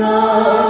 No.